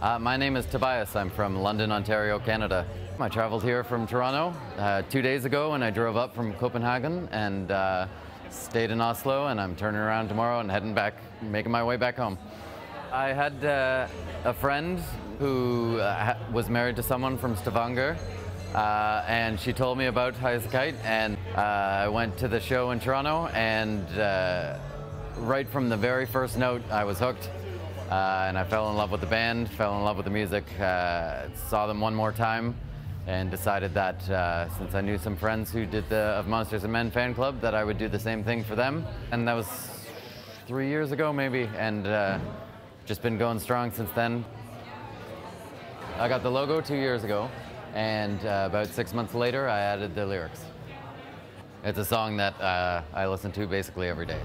Uh, my name is Tobias. I'm from London, Ontario, Canada. I traveled here from Toronto uh, two days ago and I drove up from Copenhagen and uh, stayed in Oslo and I'm turning around tomorrow and heading back, making my way back home. I had uh, a friend who uh, was married to someone from Stavanger uh, and she told me about a Kite and I went to the show in Toronto and right from the very first note I was hooked. Uh, and I fell in love with the band, fell in love with the music, uh, saw them one more time, and decided that uh, since I knew some friends who did the of Monsters and Men fan club, that I would do the same thing for them. And that was three years ago, maybe, and uh, just been going strong since then. I got the logo two years ago, and uh, about six months later, I added the lyrics. It's a song that uh, I listen to basically every day.